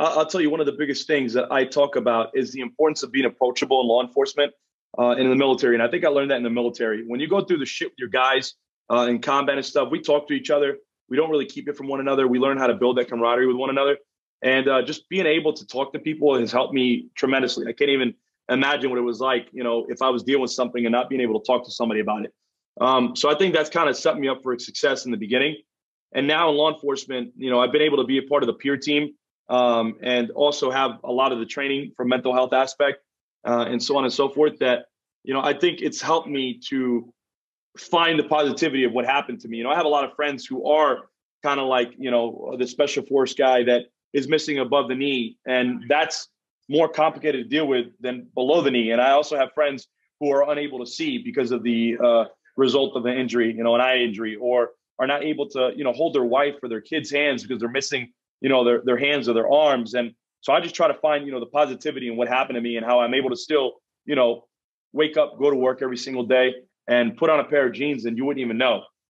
I'll tell you one of the biggest things that I talk about is the importance of being approachable in law enforcement uh, and in the military. And I think I learned that in the military. When you go through the shit with your guys uh, in combat and stuff, we talk to each other. We don't really keep it from one another. We learn how to build that camaraderie with one another. And uh, just being able to talk to people has helped me tremendously. I can't even imagine what it was like, you know, if I was dealing with something and not being able to talk to somebody about it. Um, so I think that's kind of set me up for success in the beginning. And now in law enforcement, you know, I've been able to be a part of the peer team um, and also have a lot of the training for mental health aspect uh, and so on and so forth. That you know, I think it's helped me to find the positivity of what happened to me. You know, I have a lot of friends who are kind of like you know the special force guy that is missing above the knee, and that's more complicated to deal with than below the knee. And I also have friends who are unable to see because of the uh, result of an injury, you know, an eye injury, or are not able to, you know, hold their wife or their kids' hands because they're missing, you know, their their hands or their arms. And so I just try to find, you know, the positivity in what happened to me and how I'm able to still, you know, wake up, go to work every single day, and put on a pair of jeans and you wouldn't even know.